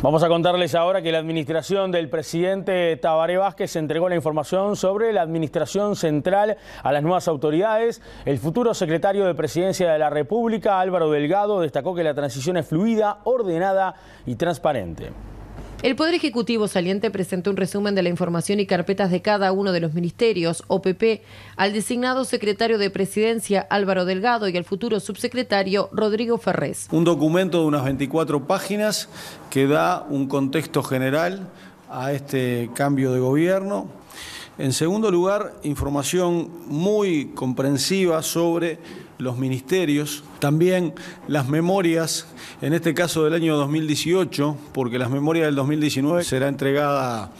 Vamos a contarles ahora que la administración del presidente Tabaré Vázquez entregó la información sobre la administración central a las nuevas autoridades. El futuro secretario de Presidencia de la República, Álvaro Delgado, destacó que la transición es fluida, ordenada y transparente. El Poder Ejecutivo saliente presentó un resumen de la información y carpetas de cada uno de los ministerios, OPP, al designado secretario de Presidencia Álvaro Delgado y al futuro subsecretario Rodrigo Ferrés. Un documento de unas 24 páginas que da un contexto general a este cambio de gobierno. En segundo lugar, información muy comprensiva sobre los ministerios, también las memorias, en este caso del año 2018, porque las memorias del 2019 será entregada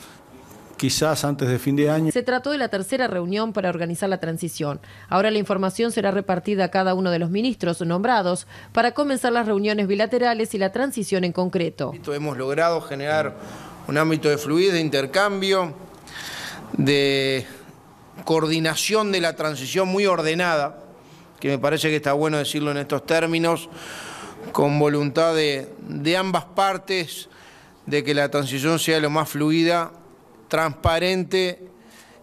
quizás antes de fin de año. Se trató de la tercera reunión para organizar la transición. Ahora la información será repartida a cada uno de los ministros nombrados para comenzar las reuniones bilaterales y la transición en concreto. Hemos logrado generar un ámbito de fluidez, de intercambio, de coordinación de la transición muy ordenada, que me parece que está bueno decirlo en estos términos, con voluntad de, de ambas partes de que la transición sea lo más fluida, transparente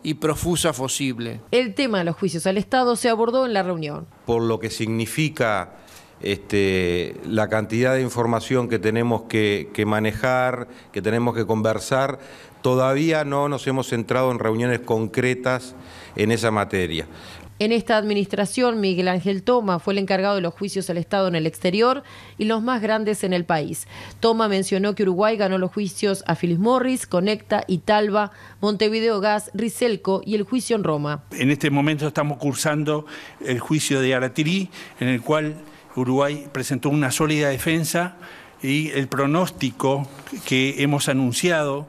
y profusa posible. El tema de los juicios al Estado se abordó en la reunión. Por lo que significa este, la cantidad de información que tenemos que, que, manejar, que tenemos que conversar, todavía no nos hemos centrado en reuniones concretas en esa materia. En esta administración, Miguel Ángel Toma fue el encargado de los juicios al Estado en el exterior y los más grandes en el país. Toma mencionó que Uruguay ganó los juicios a Philip Morris, Conecta, Italba, Montevideo Gas, Riselco y el juicio en Roma. En este momento estamos cursando el juicio de Aratirí, en el cual Uruguay presentó una sólida defensa y el pronóstico que hemos anunciado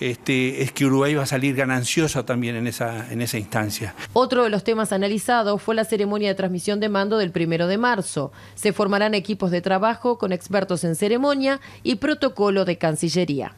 este, es que Uruguay va a salir gananciosa también en esa, en esa instancia. Otro de los temas analizados fue la ceremonia de transmisión de mando del primero de marzo. Se formarán equipos de trabajo con expertos en ceremonia y protocolo de Cancillería.